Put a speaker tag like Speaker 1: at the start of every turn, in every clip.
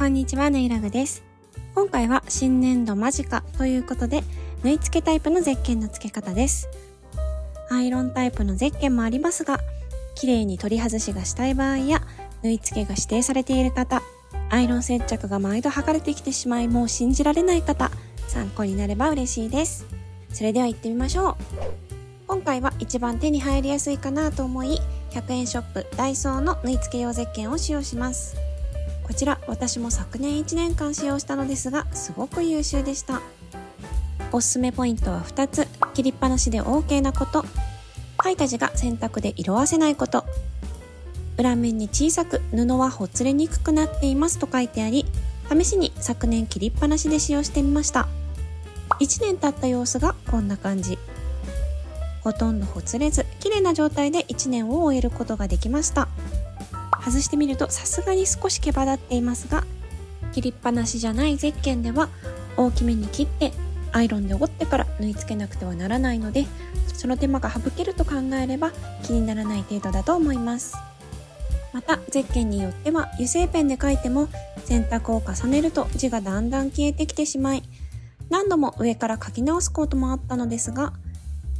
Speaker 1: こんにちは、ネイラグです。今回は新年度間近ということで、縫い付けタイプのゼッケンの付け方です。アイロンタイプのゼッケンもありますが、綺麗に取り外しがしたい場合や、縫い付けが指定されている方、アイロン接着が毎度剥がれてきてしまいもう信じられない方、参考になれば嬉しいです。それでは行ってみましょう。今回は一番手に入りやすいかなと思い、100円ショップダイソーの縫い付け用ゼッケンを使用します。こちら私も昨年1年間使用したのですが、すごく優秀でした。おすすめポイントは2つ。切りっぱなしで OK なこと。書いた字が洗濯で色あせないこと。裏面に小さく布はほつれにくくなっていますと書いてあり、試しに昨年切りっぱなしで使用してみました。1年経った様子がこんな感じ。ほとんどほつれず、綺麗な状態で1年を終えることができました。外してみるとさすがに少し毛羽立っていますが、切りっぱなしじゃないゼッケンでは大きめに切ってアイロンで折ってから縫い付けなくてはならないので、その手間が省けると考えれば気にならない程度だと思います。また、ゼッケンによっては油性ペンで書いても選択を重ねると字がだんだん消えてきてしまい、何度も上から書き直すこともあったのですが、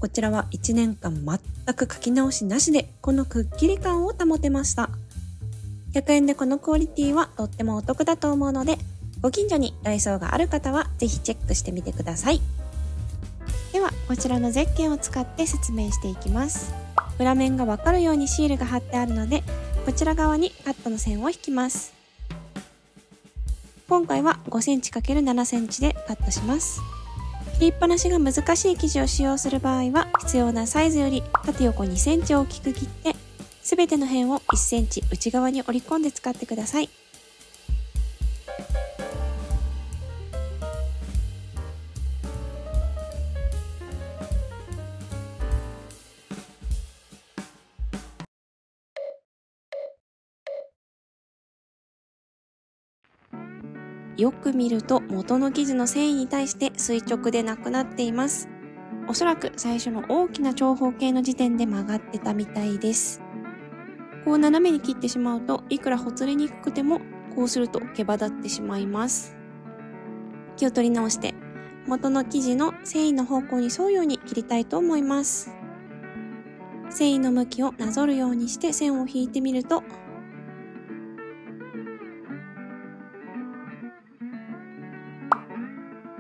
Speaker 1: こちらは1年間全く書き直しなしでこのくっきり感を保てました。100円でこのクオリティはとってもお得だと思うので、ご近所にダイソーがある方はぜひチェックしてみてください。では、こちらのゼッケンを使って説明していきます。裏面がわかるようにシールが貼ってあるので、こちら側にカットの線を引きます。今回は 5cm×7cm でカットします。切りっぱなしが難しい生地を使用する場合は必要なサイズより縦横 2cm 大きく切ってすべての辺を 1cm 内側に折り込んで使ってください。よく見ると元の生地の繊維に対して垂直でなくなっています。おそらく最初の大きな長方形の時点で曲がってたみたいです。こう斜めに切ってしまうといくらほつれにくくてもこうすると毛羽立ってしまいます。気を取り直して元の生地の繊維の方向に沿うように切りたいと思います。繊維の向きをなぞるようにして線を引いてみると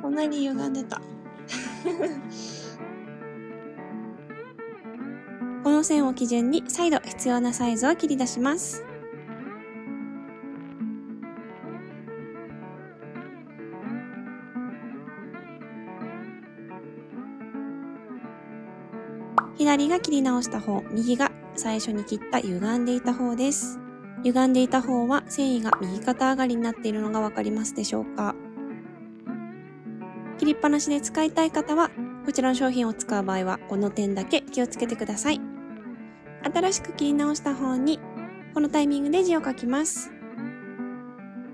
Speaker 1: こんなに歪んでた。この線を基準に再度必要なサイズを切り出します。左が切り直した方、右が最初に切った歪んでいた方です。歪んでいた方は繊維が右肩上がりになっているのがわかりますでしょうか切りっぱなしで使いたい方は、こちらの商品を使う場合は、この点だけ気をつけてください。新しく切り直した方に、このタイミングで字を書きます。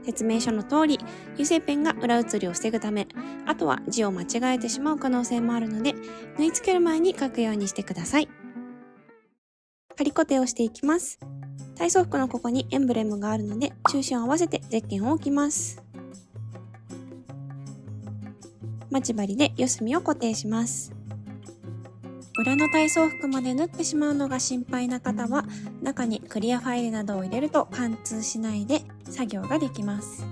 Speaker 1: 説明書の通り、油性ペンが裏写りを防ぐため、あとは字を間違えてしまう可能性もあるので、縫い付ける前に書くようにしてください。仮固定をしていきます。体操服のここにエンブレムがあるので、中心を合わせてゼッケンを置きます。待ち針で四隅を固定します。裏の体操服まで縫ってしまうのが心配な方は、中にクリアファイルなどを入れると貫通しないで作業ができます。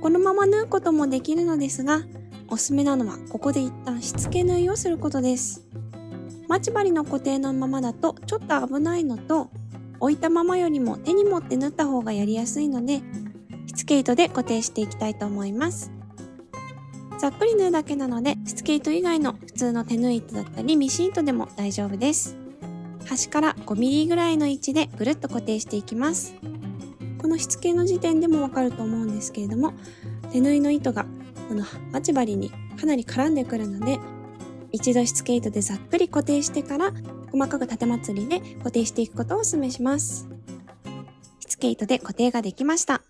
Speaker 1: このまま縫うこともできるのですが、おすすめなのはここで一旦しつけ縫いをすることです。待ち針の固定のままだとちょっと危ないのと、置いたままよりも手に持って縫った方がやりやすいので、しつけ糸で固定していきたいと思います。ざっくり縫うだけなので、しつけ糸以外の普通の手縫い糸だったりミシン糸でも大丈夫です。端から 5mm ぐらいの位置でぐるっと固定していきます。このしつけの時点でもわかると思うんですけれども、手縫いの糸がこの待ち針にかなり絡んでくるので、一度しつけ糸でざっくり固定してから細かく縦まつりで固定していくことをお勧めします。しつけ糸で固定ができました。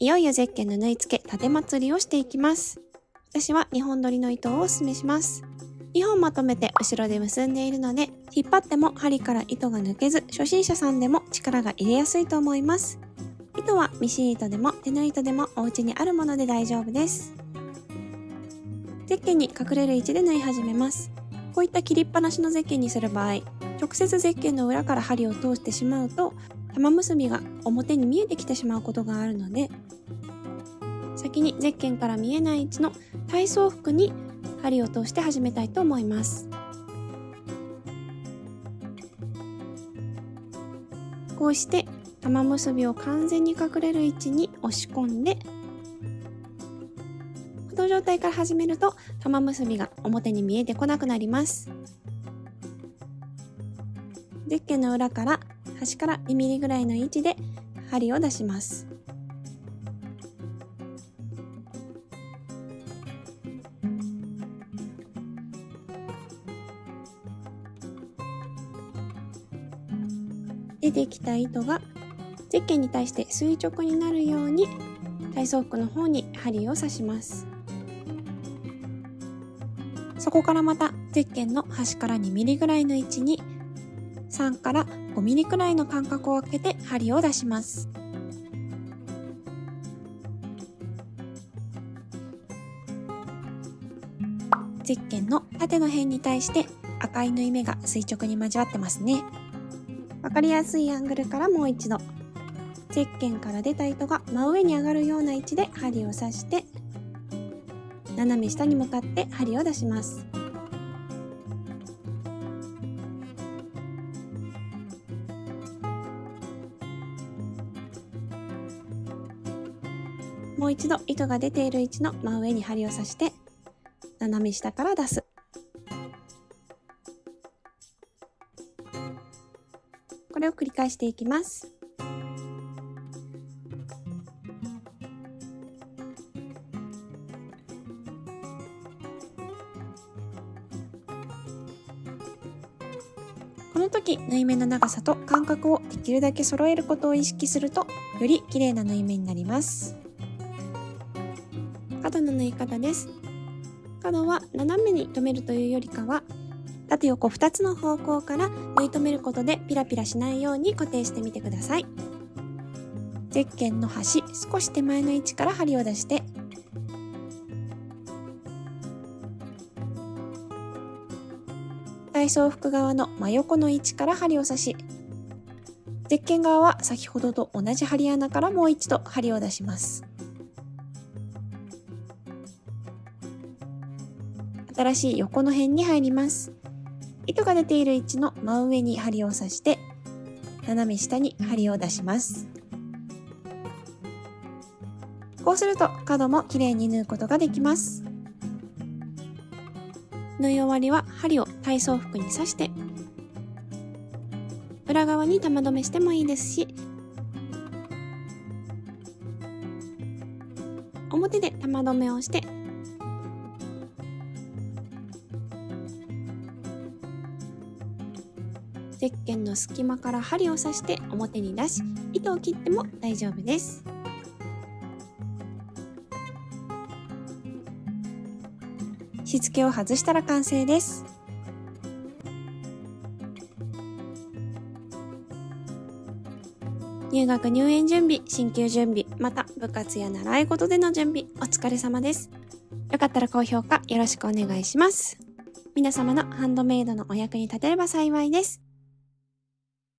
Speaker 1: いよいよゼッケンの縫い付け、縦祭りをしていきます。私は2本取りの糸をお勧めします。2本まとめて後ろで結んでいるので、引っ張っても針から糸が抜けず、初心者さんでも力が入れやすいと思います。糸はミシン糸でも手縫い糸でもお家にあるもので大丈夫です。ゼッケンに隠れる位置で縫い始めます。こういった切りっぱなしのゼッケンにする場合、直接ゼッケンの裏から針を通してしまうと、玉結びが表に見えてきてしまうことがあるので、先にゼッケンから見えない位置の体操服に針を通して始めたいと思います。こうして玉結びを完全に隠れる位置に押し込んでの状態から始めると玉結びが表に見えてこなくなります。ゼッケンの裏から端から 2mm ぐらいの位置で針を出します。出てきた糸がゼッケンに対して垂直になるように体操服の方に針を刺します。そこからまたゼッケンの端から 2mm ぐらいの位置に3から 5mm くらいの間隔を空けて針を出しますゼッケンの縦の辺に対して赤い縫い目が垂直に交わってますね。わかりやすいアングルからもう一度ゼッケンから出た糸が真上に上がるような位置で針を刺して斜め下に向かって針を出しますもう一度糸が出ている位置の真上に針を刺して斜め下から出すこれを繰り返していきます。時縫い目の長さと間隔をできるだけ揃えることを意識するとより綺麗な縫い目になります角の縫い方です角は斜めに留めるというよりかは縦横2つの方向から縫い留めることでピラピラしないように固定してみてください。ゼッケンの端少し手前の位置から針を出して体操服側の真横の位置から針を刺しゼッケン側は先ほどと同じ針穴からもう一度針を出します。新しい横の辺に入ります。糸が出ている位置の真上に針を刺して斜め下に針を出します。こうすると角もきれいに縫うことができます。縫い終わりは針を体操服に刺して裏側に玉留めしてもいいですし表で玉留めをしてゼッケンの隙間から針を刺して表に出し糸を切っても大丈夫です。し付けを外したら完成です入学入園準備、進級準備、また部活や習い事での準備、お疲れ様です。よかったら高評価よろしくお願いします。皆様のハンドメイドのお役に立てれば幸いです。